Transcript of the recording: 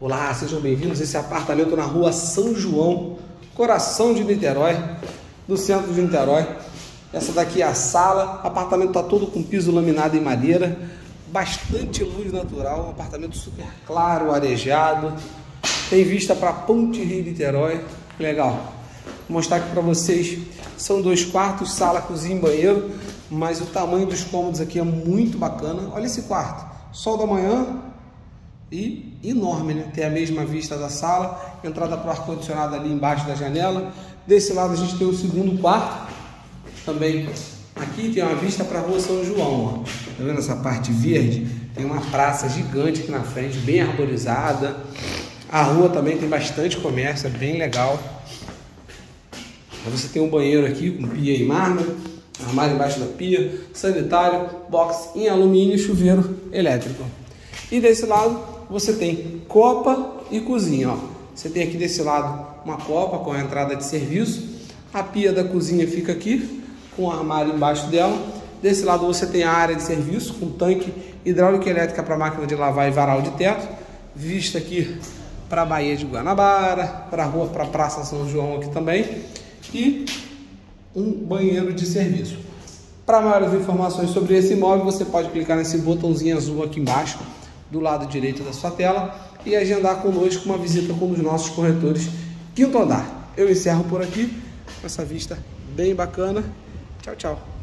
Olá, sejam bem-vindos. Esse apartamento na rua São João, coração de Niterói, do centro de Niterói. Essa daqui é a sala. O apartamento está todo com piso laminado em madeira, bastante luz natural. Um apartamento super claro, arejado. Tem vista para Ponte Rio Niterói. Legal. Vou mostrar aqui para vocês. São dois quartos, sala, cozinha e banheiro. Mas o tamanho dos cômodos aqui é muito bacana. Olha esse quarto. Sol da manhã, e enorme, né? Tem a mesma vista da sala, entrada para o ar-condicionado ali embaixo da janela. Desse lado a gente tem o segundo quarto, também aqui tem uma vista para a rua São João, ó. Tá vendo essa parte verde? Tem uma praça gigante aqui na frente, bem arborizada. A rua também tem bastante comércio, é bem legal. Você tem um banheiro aqui com pia em mármore, armário embaixo da pia, sanitário, box em alumínio e chuveiro elétrico. E desse lado você tem copa e cozinha. Ó. Você tem aqui desse lado uma copa com a entrada de serviço. A pia da cozinha fica aqui, com o armário embaixo dela. Desse lado você tem a área de serviço com tanque hidráulica elétrica para máquina de lavar e varal de teto. Vista aqui para a Baía de Guanabara, para a rua, para a Praça São João aqui também. E um banheiro de serviço. Para maiores informações sobre esse imóvel, você pode clicar nesse botãozinho azul aqui embaixo do lado direito da sua tela e agendar conosco uma visita com um dos nossos corretores quinto andar. Eu encerro por aqui com essa vista bem bacana. Tchau, tchau.